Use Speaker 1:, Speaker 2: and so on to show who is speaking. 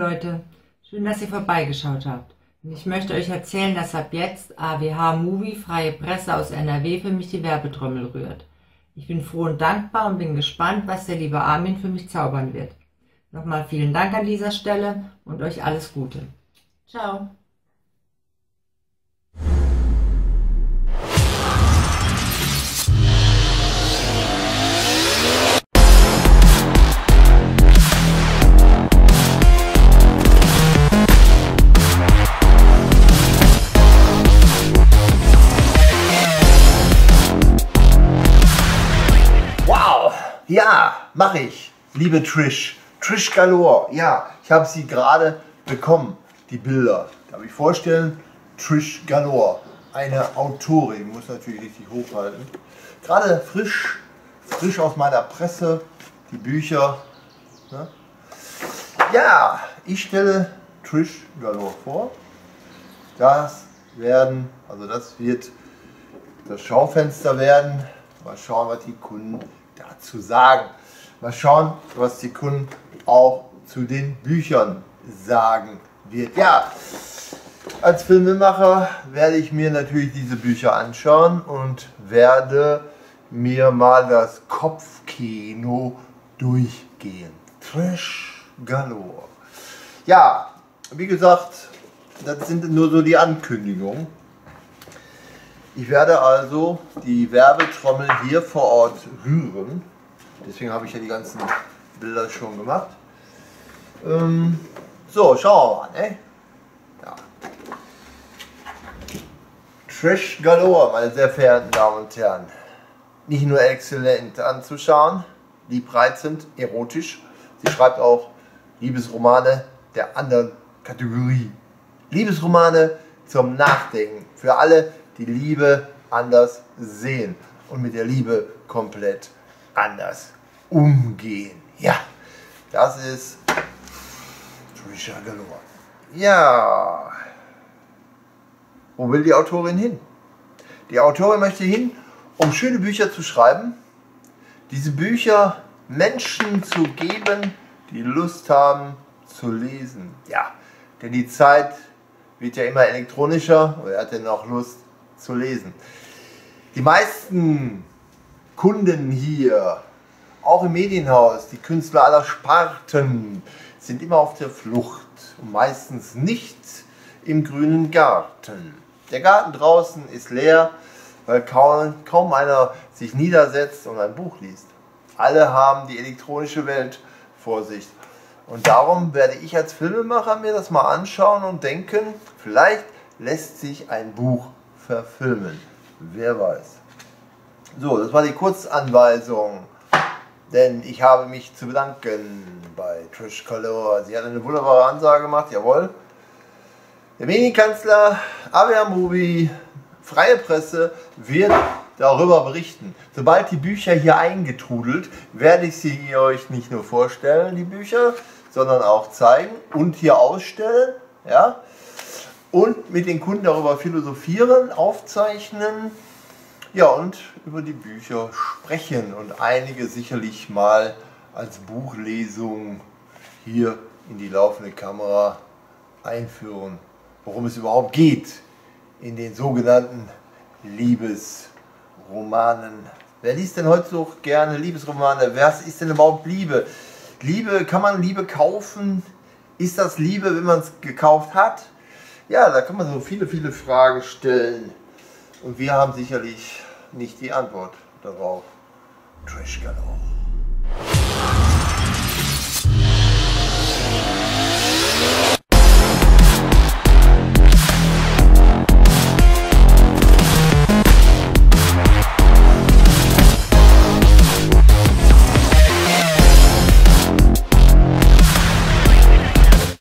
Speaker 1: Leute, schön, dass ihr vorbeigeschaut habt. Und ich möchte euch erzählen, dass ab jetzt AWH Movie Freie Presse aus NRW für mich die Werbetrommel rührt. Ich bin froh und dankbar und bin gespannt, was der liebe Armin für mich zaubern wird. Nochmal vielen Dank an dieser Stelle und euch alles Gute. Ciao.
Speaker 2: Mache ich, liebe Trish. Trish Galore. Ja, ich habe sie gerade bekommen, die Bilder. Darf ich vorstellen? Trish Galore, eine Autorin, muss natürlich richtig hochhalten. Gerade frisch, frisch aus meiner Presse, die Bücher. Ne? Ja, ich stelle Trish Galore vor. Das werden, also das wird das Schaufenster werden. Mal schauen, was die Kunden dazu sagen. Mal schauen, was die Kunden auch zu den Büchern sagen wird. Ja, als Filmemacher werde ich mir natürlich diese Bücher anschauen und werde mir mal das Kopfkino durchgehen. Trash Galore. Ja, wie gesagt, das sind nur so die Ankündigungen. Ich werde also die Werbetrommel hier vor Ort rühren. Deswegen habe ich ja die ganzen Bilder schon gemacht. Ähm, so, schauen wir mal. Ne? Ja. Trash Galore, meine sehr verehrten Damen und Herren. Nicht nur exzellent anzuschauen, liebreizend, erotisch. Sie schreibt auch Liebesromane der anderen Kategorie. Liebesromane zum Nachdenken. Für alle, die Liebe anders sehen und mit der Liebe komplett anders umgehen. Ja, das ist Trisha Galore. Ja, wo will die Autorin hin? Die Autorin möchte hin, um schöne Bücher zu schreiben, diese Bücher Menschen zu geben, die Lust haben zu lesen. Ja, denn die Zeit wird ja immer elektronischer. Wer hat denn noch Lust zu lesen. Die meisten Kunden hier, auch im Medienhaus, die Künstler aller Sparten, sind immer auf der Flucht und meistens nicht im grünen Garten. Der Garten draußen ist leer, weil kaum, kaum einer sich niedersetzt und ein Buch liest. Alle haben die elektronische Welt vor sich. Und darum werde ich als Filmemacher mir das mal anschauen und denken, vielleicht lässt sich ein Buch verfilmen. Wer weiß. So, das war die Kurzanweisung. Denn ich habe mich zu bedanken bei Trish Color. Sie hat eine wunderbare Ansage gemacht, jawohl. Der Mini-Kanzler Aviam Ruby, Freie Presse, wird darüber berichten. Sobald die Bücher hier eingetrudelt, werde ich sie euch nicht nur vorstellen, die Bücher, sondern auch zeigen und hier ausstellen. Ja? und mit den Kunden darüber philosophieren, aufzeichnen, ja und über die Bücher sprechen und einige sicherlich mal als Buchlesung hier in die laufende Kamera einführen, worum es überhaupt geht in den sogenannten Liebesromanen. Wer liest denn heute so gerne Liebesromane? Was ist denn überhaupt Liebe? Liebe, kann man Liebe kaufen? Ist das Liebe, wenn man es gekauft hat? Ja, da kann man so viele, viele Fragen stellen. Und wir haben sicherlich nicht die Antwort darauf. Trash Galore.